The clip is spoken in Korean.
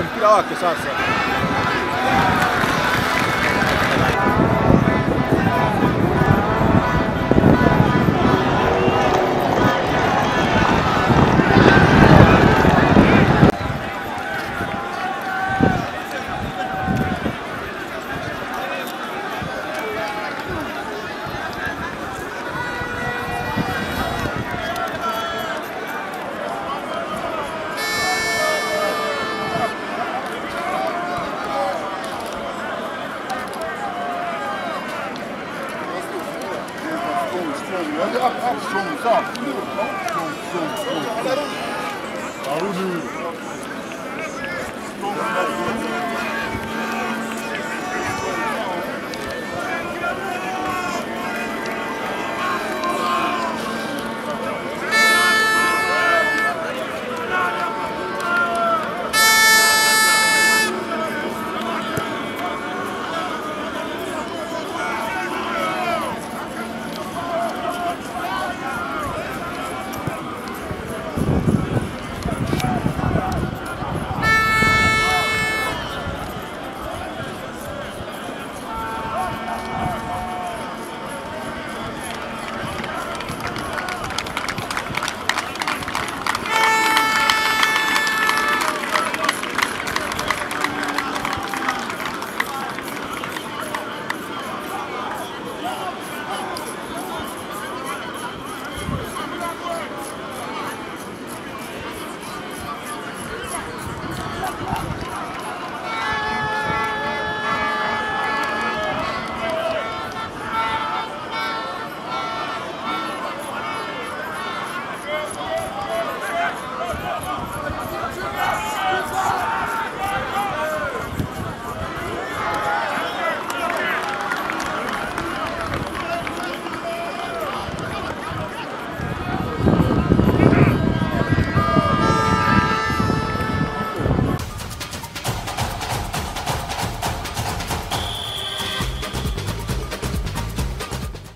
mpira wake sasa. Strong.